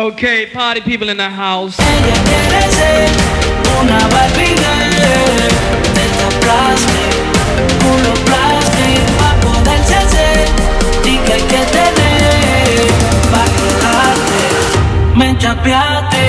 Okay, party people in the house. Ella quiere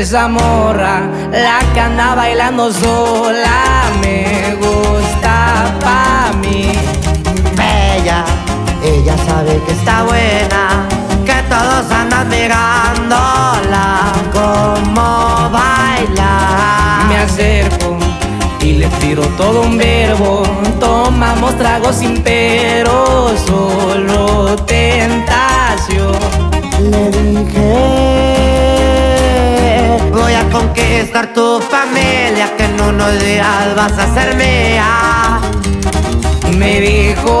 esa morra? La que anda bailando sola me gusta pa' mí. Bella, ella sabe que está buena, que todos andan mirándola como baila. Me acerco y le tiro todo un verbo. Tomamos tragos sin pero, conquistar tu familia, que en unos días vas a ser mía. Me dijo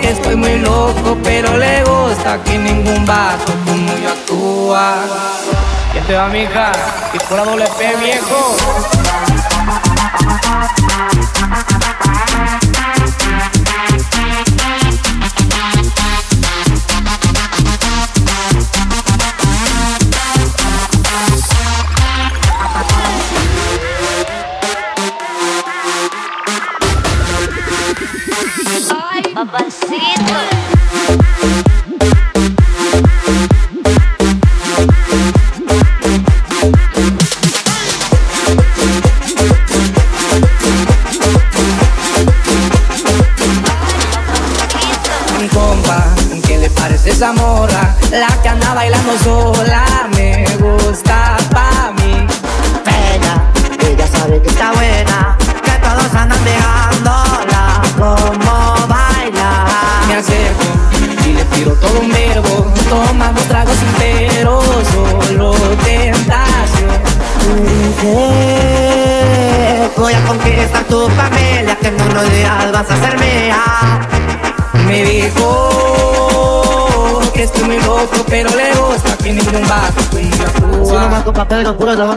que estoy muy loco, pero le gusta que ningún vato como yo actúa. ¿Quién te va, mija? Y por la doble P, viejo.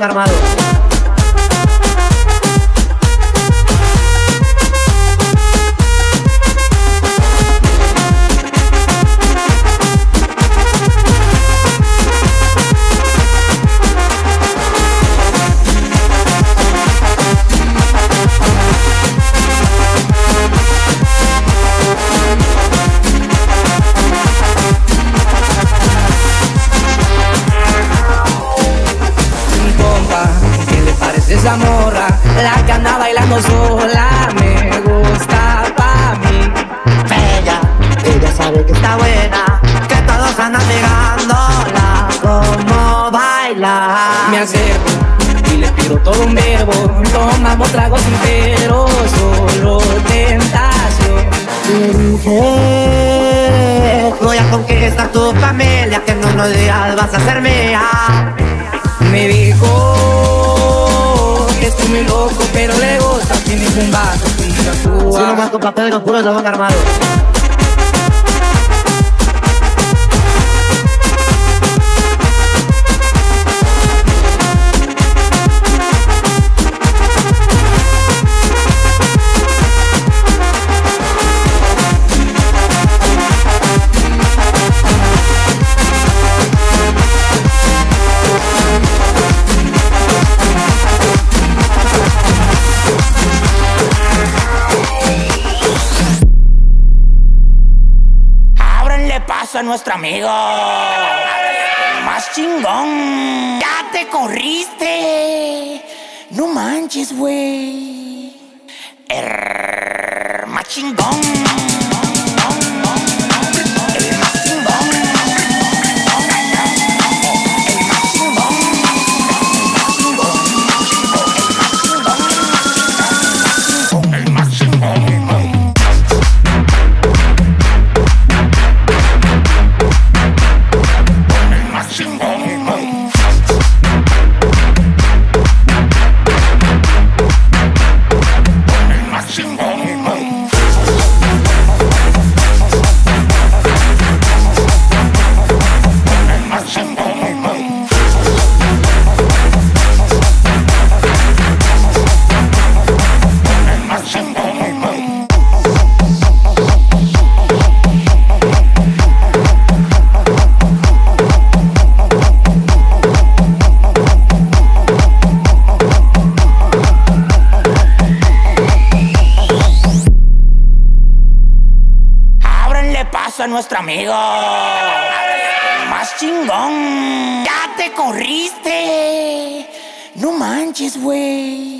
Armado. Acerco y le tiro todo un verbo. Tomamos tragos sin pero, solo tentación. Le dije, voy a conquistar tu familia, que en unos días vas a ser mía. Me dijo que estoy muy loco, pero le gusta que ningún actúa. Solo más con papel con puros dragón armado. Ábranle nuestro amigo. Más chingón. Ya te corriste. No manches, güey. Er, más chingón. El más chingón. Ya te corriste. No manches, güey.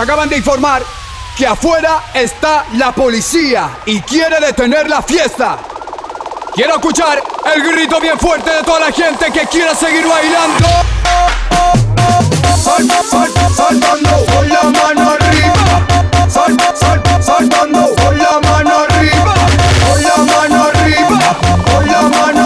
Acaban de informar que afuera está la policía y quiere detener la fiesta. Quiero escuchar el grito bien fuerte de toda la gente que quiera seguir bailando. Sal, sal, saltando con la mano arriba. Sal, sal, saltando con la mano arriba. Con la mano arriba. Con la mano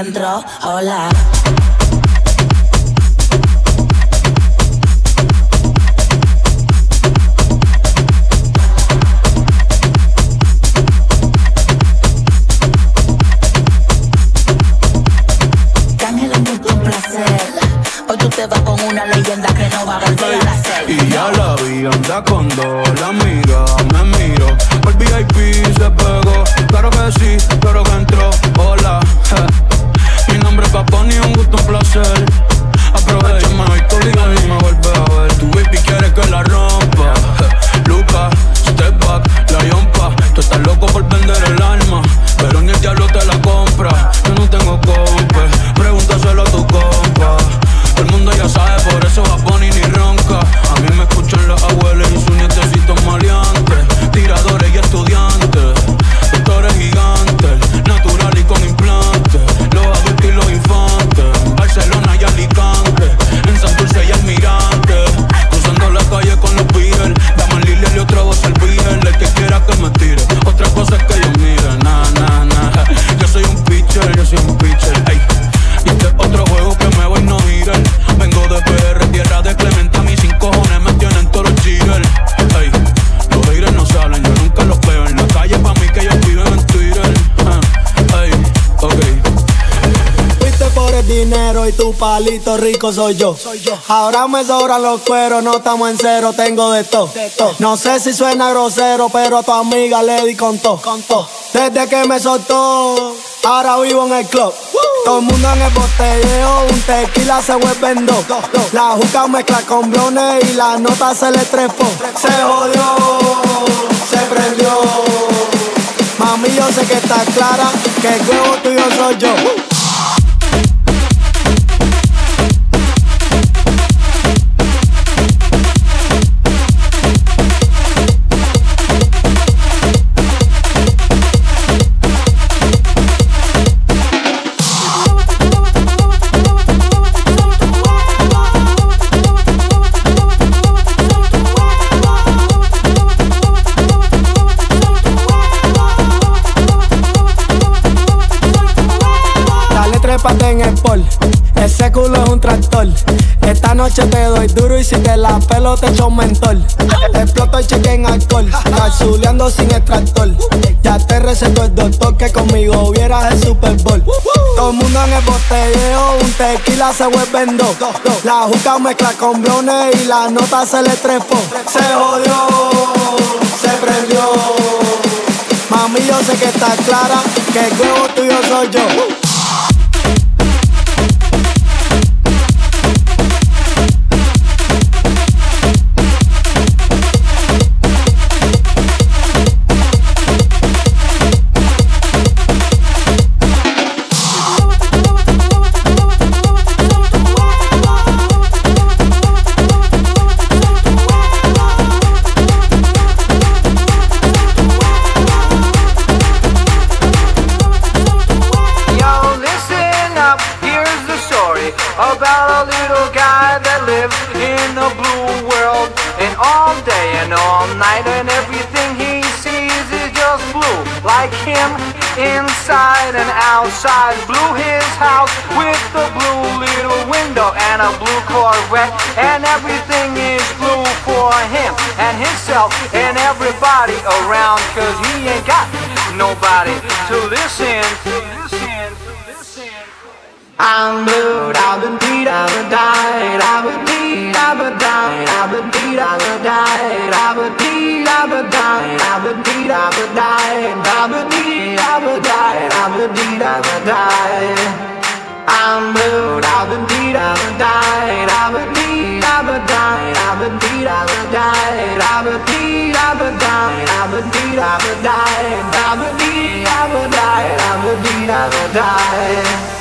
entró. Hola. Palito rico soy yo. Ahora me sobran los cueros, no estamos en cero, tengo de todo. No sé si suena grosero, pero a tu amiga le di con. Desde que me soltó, ahora vivo en el club. Todo el mundo en el botelleo, un tequila se vuelve en dos. La juca mezcla con blones y la nota se le trepó. Se jodió, se prendió. Mami, yo sé que está clara que el huevo tuyo soy yo. Noche te doy duro y si te la pelo te echo mentor. Exploto el cheque en alcohol. Calzuleando sin extractor. Ya te recetó el doctor que conmigo vieras el Super Bowl. Todo el mundo en el botelleo. Un tequila se vuelve en dos. La juca mezcla con blones y la nota se le trepó. Se jodió, se prendió. Mami, yo sé que está clara que el huevo tuyo soy. Yo, here's the story about a little guy that lived in a blue world. And all day and all night, and everything he sees is just blue. Like him, inside and outside. Blue his house with a blue little window and a blue Corvette. And everything is blue for him and himself and everybody around. Cause he ain't got nobody to. Listen to. Listen I'm blue, I've been beat, I've been died, I've been beat, I've been died, I've been beat, I've been died, I've been beat, I've been died, I've been beat, I've been died, I've been beat, I've been died, I've been beat, I've been died. I'm blue, I've been beat, I've been died, I've been beat, I've been died, I've been beat, I've been died, I've been beat, I've been died, I've been beat, I've been died, I've been beat, I've been died, I've been beat, I've been died.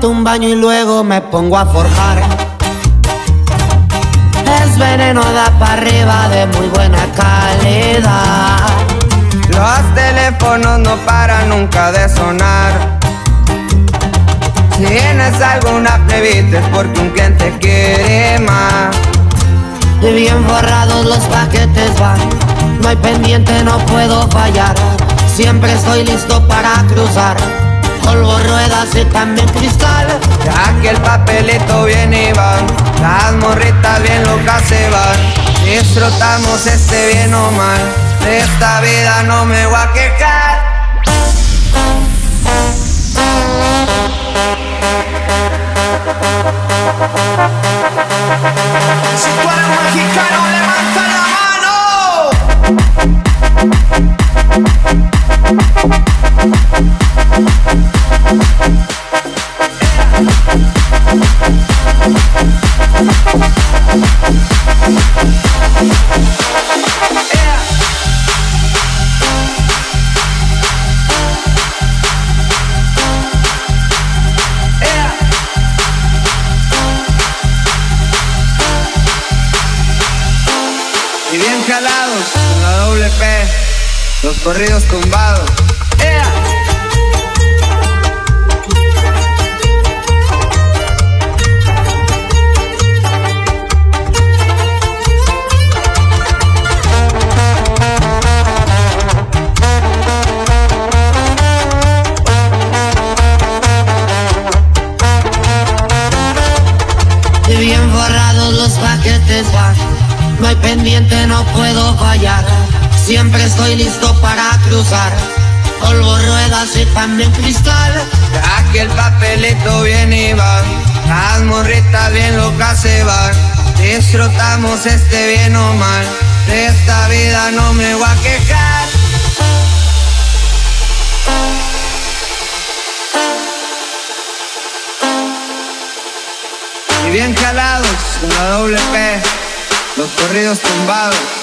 Me levanto un baño y luego me pongo a forjar. Es veneno da para arriba de muy buena calidad. Los teléfonos no paran nunca de sonar. Si tienes alguna plebita es porque un cliente quiere más. Y bien forrados los paquetes van. No hay pendiente, no puedo fallar. Siempre estoy listo para cruzar. Polvo, ruedas y también cristal. Ya que el papelito viene y va, las morritas bien locas se van. Disfrutamos este bien o mal, de esta vida no me voy a quejar. Si tú eres mexicano, corridos tumbados. Siempre estoy listo para cruzar. Polvo, ruedas y también cristal. Ya que el papelito viene y va, las morritas bien locas se van. Disfrutamos este bien o mal, de esta vida no me voy a quejar. Y bien jalados con la doble P, los corridos tumbados.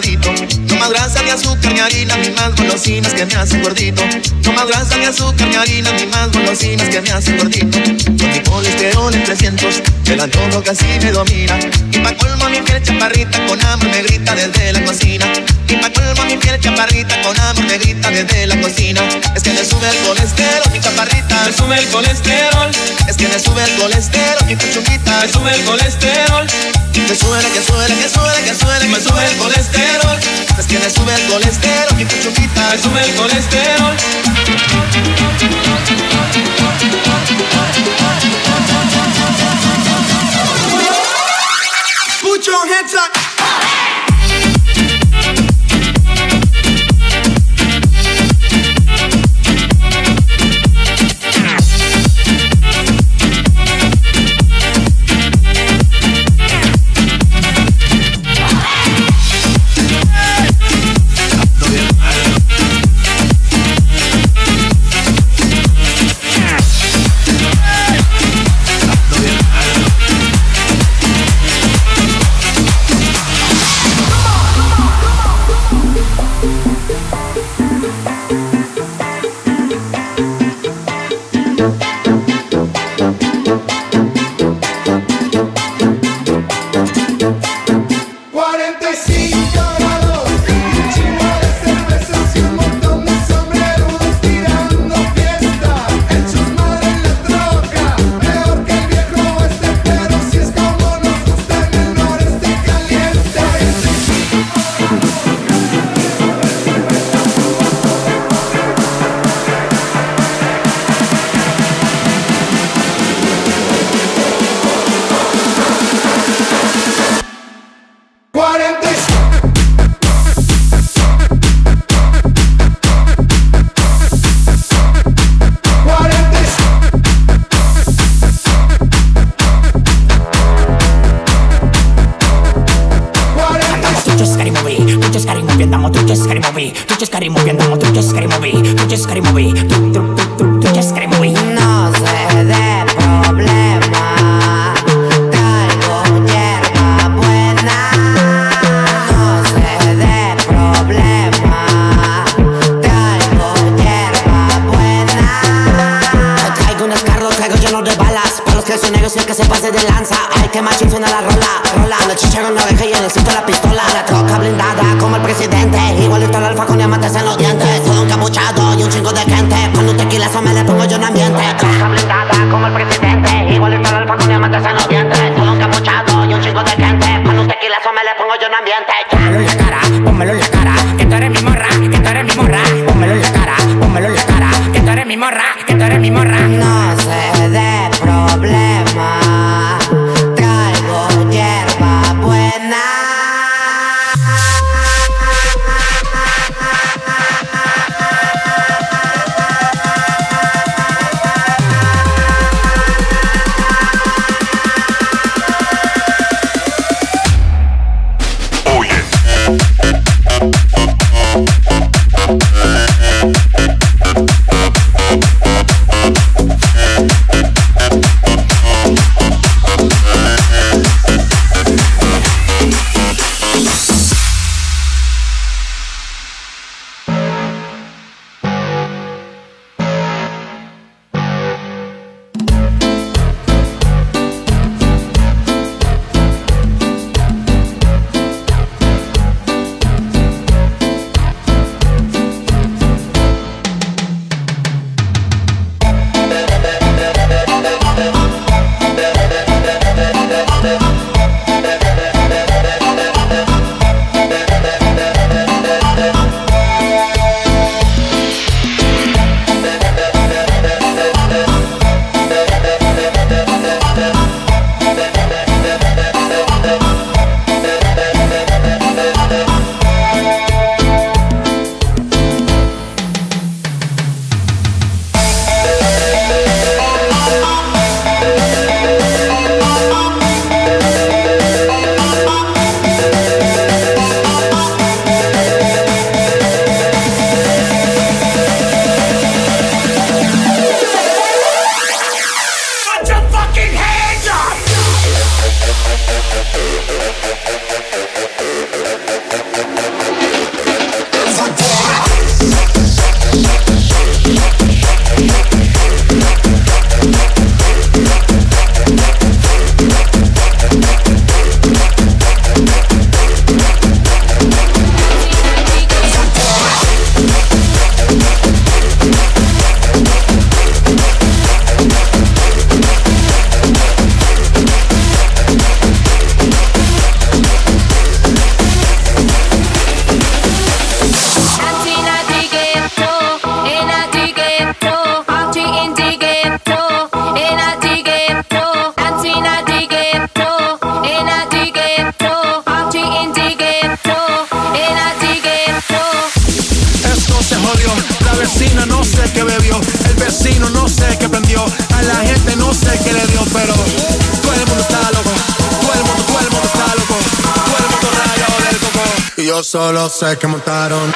No más grasa ni azúcar ni harina, ni más golosinas que me hacen gordito. No más grasa ni azúcar ni harina, ni más golosinas que me hacen gordito. Con mi colesterol en 300, el antojo casi me domina. Y pa' colmo mi piel chaparrita, con hambre me grita desde la cocina. Y pa' colmo mi piel chaparrita, con hambre me grita desde la cocina. Es que me sube el colesterol, mi chaparrita. Me sube el colesterol, Es que me sube el colesterol, mi puchuquita. me sube el colesterol, Que suele, que suele, que suele, que suele, me sube el colesterol, Es que me sube el colesterol, mi puchuquita. me sube el colesterol. Put your hands up. Tutti scary movie, andiamo tutti scary movie, tutti scary movie, tutti scary movie, tutti scary movie, tu, tu, tu, tu, tutti scary movie. No se dé problema, traigo hierba buena. No se dé problema, traigo hierba buena. Traigo un escarro, traigo lleno de balas, para los que son negros y el que se pase de lanza. Ay, que machín suena la rola, rola, la chicha en la oreja y pistola. La pongo sé qué bebió, el vecino no sé qué prendió, a la gente no sé qué le dio, pero todo el mundo está loco, todo el mundo, todo el mundo está loco, todo el mundo rayado del coco. Y yo solo sé que montaron.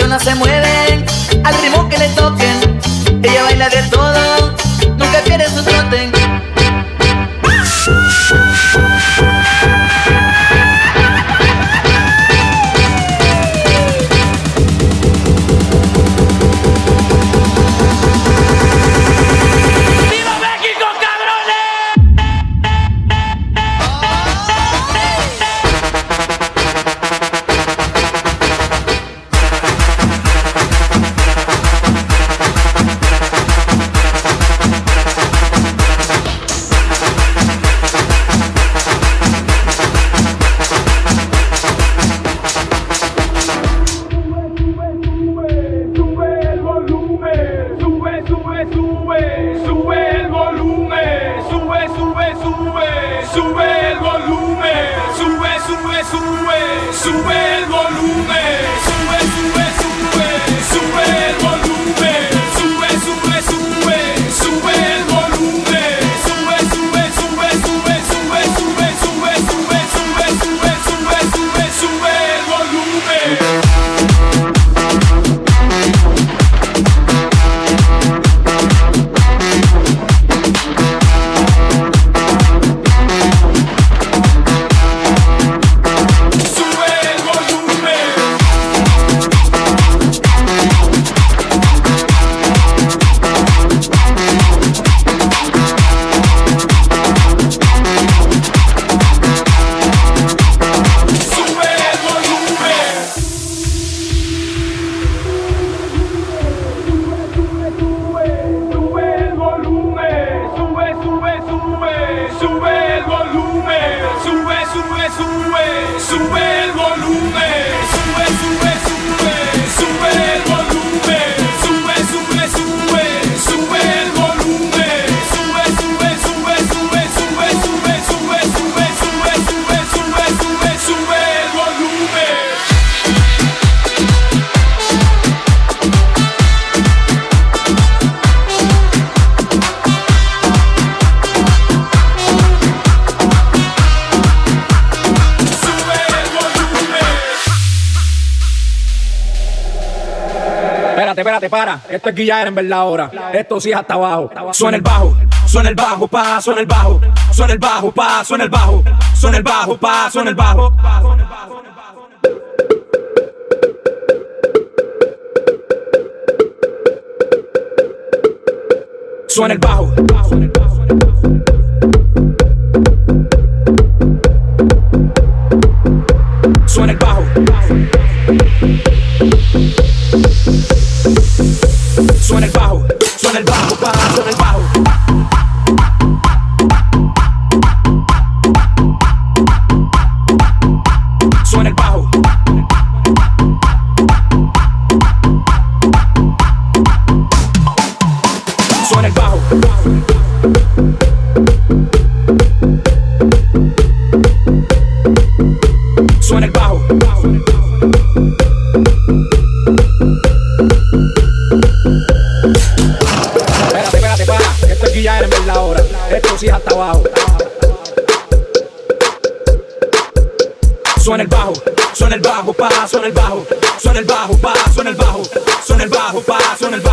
Yo nace muy es guillar en verdad ahora. Esto sí es hasta abajo. Suena el bajo, suena el bajo, pa, suena el bajo. Suena el bajo, pa, suena el bajo. Suena el bajo, pa, suena el bajo. Suena el bajo. Suena el bajo. suena el bajo, suena el bajo, pa, suena el bajo, suena el bajo, pa, suena el bajo.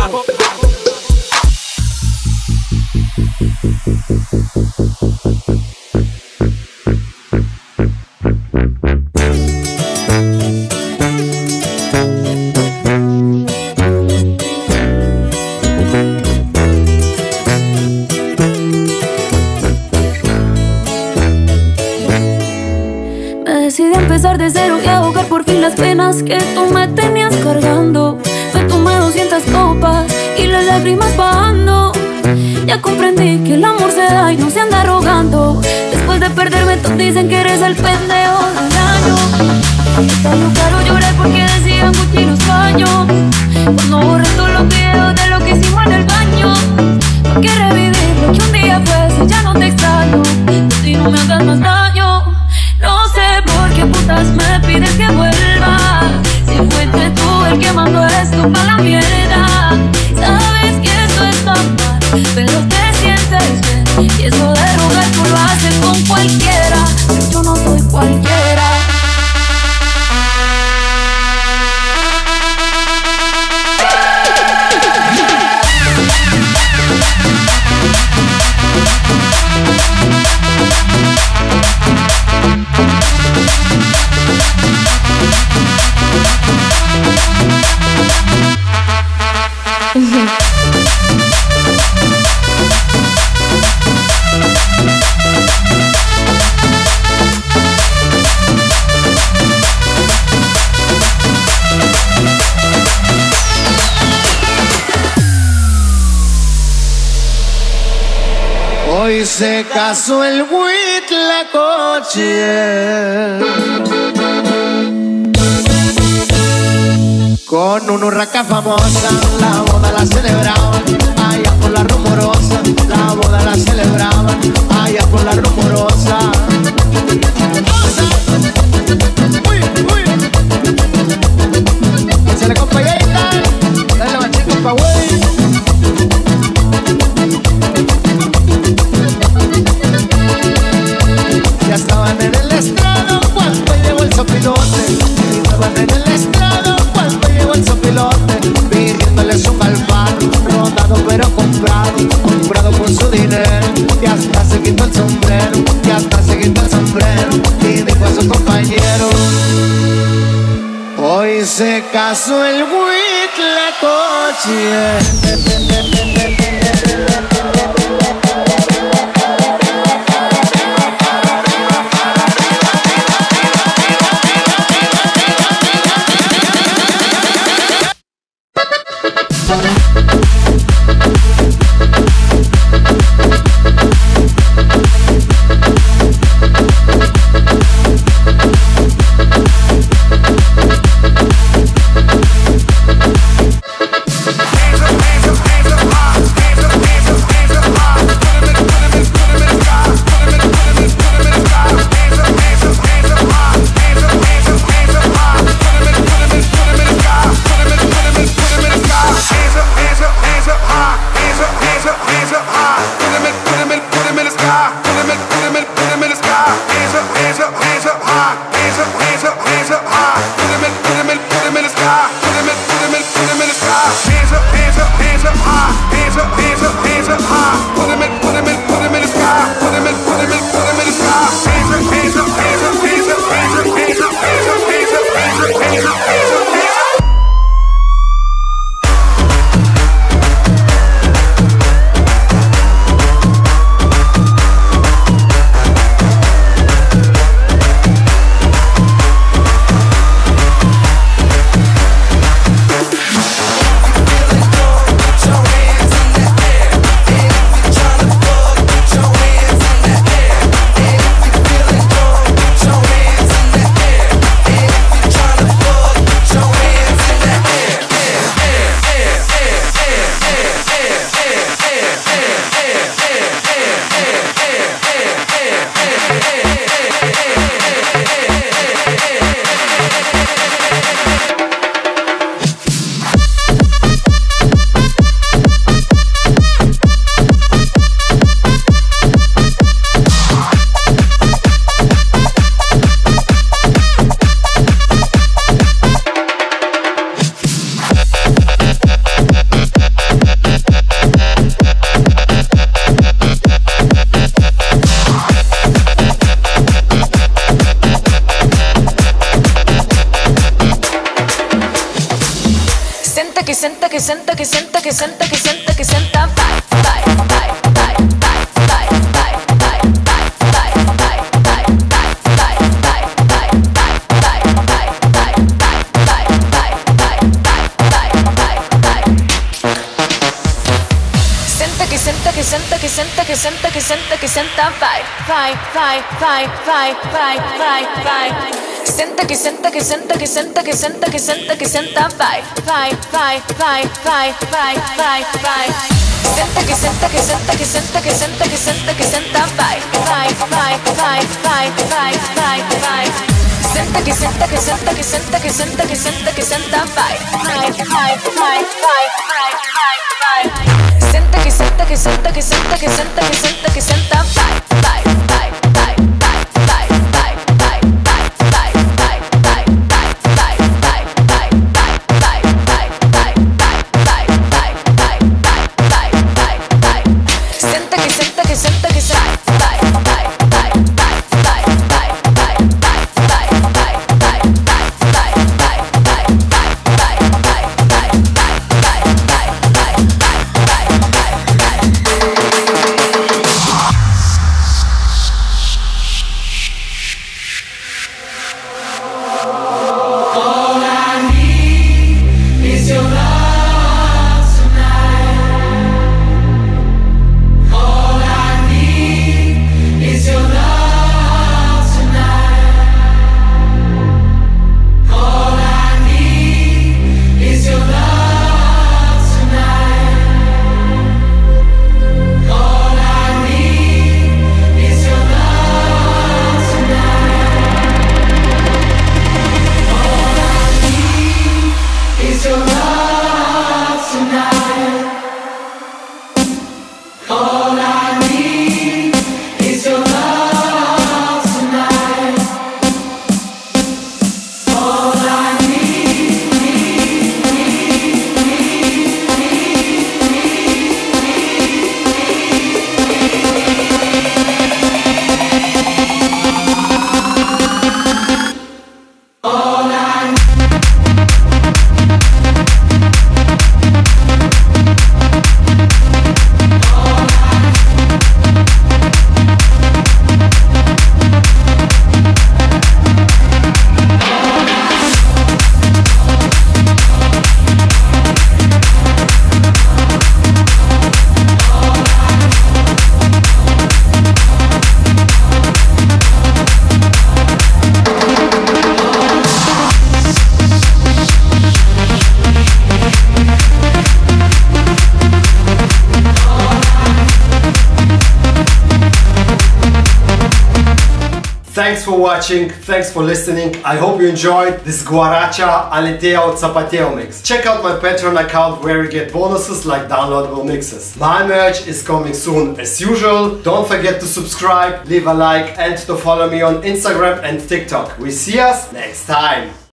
Dicen que eres el pendejo se casó el Huitlacoche Con una urraca famosa La boda la celebraban Allá por la rumorosa La boda la celebraban Allá por la rumorosa. Uy, uy. Se le Dale más chicos pa' sopilote. Estaban en el estrado cuando llegó el sopilote. Pidiéndoles un galván, rodado pero comprado, comprado con su dinero. Y hasta se quitó el sombrero, y hasta se el sombrero. Y dijo a su compañero: Hoy se casó el Huitlacoche. Que senta que senta que senta que senta que senta que senta bye bye bye que senta que senta que senta que senta que senta bye bye bye bye bye bye bye bye Senta que senta que senta que senta que senta que senta que senta bye bye bye bye bye bye bye bye Senta que senta que senta que senta que senta que senta que senta bye bye bye bye bye bye bye bye Senta que senta que senta que senta que senta que senta que senta bye bye bye bye bye bye bye Senta que senta que senta que senta que senta que senta que senta bye bye watching, thanks for listening. I hope you enjoyed this Guaracha Aleteo Zapateo mix. Check out my Patreon account where you get bonuses like downloadable mixes. My merch is coming soon as usual. Don't forget to subscribe, leave a like and to follow me on Instagram and TikTok. We see us next time.